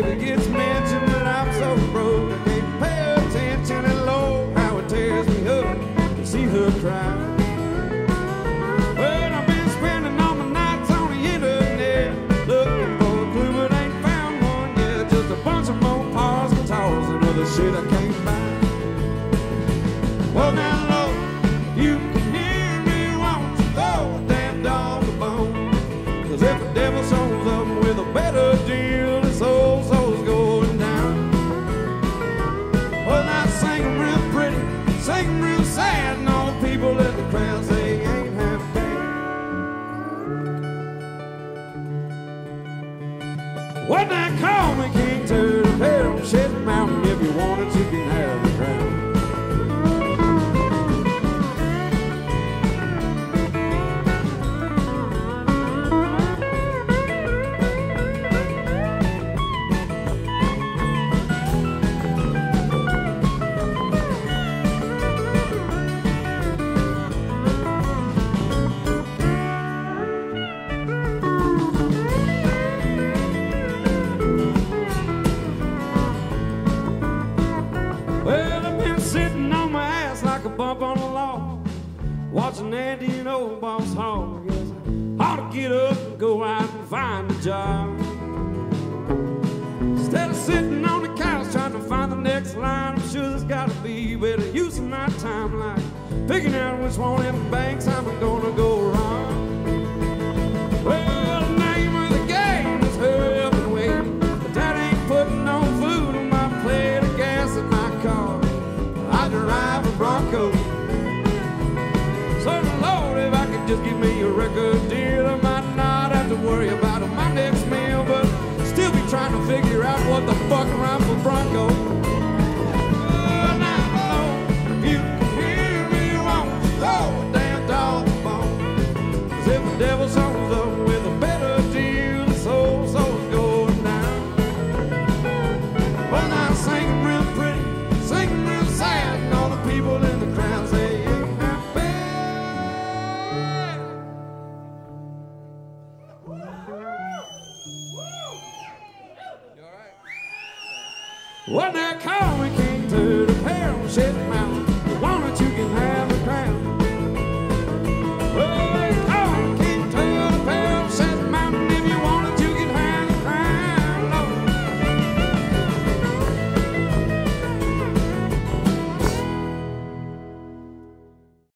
baby gets mentioned, but I'm so broke I can't pay attention. And Lord, how it tears me up to see her cry. Well, I've been spending all my What now call me King Turtle, head on Shed Mountain if you wanted it, bump on the log, watching Andy and old Boss Hogg. Yes, I ought to get up and go out and find a job. Instead of sitting on the couch trying to find the next line, I'm sure there's got to be better use of my time, like figuring out which one of them banks I'm gonna go wrong. Well, name of the Bronco. So, Lord, if I could just give me a record deal, I might not have to worry about my next meal, but still be trying to figure out what the fuck rhymes with Bronco. What they call me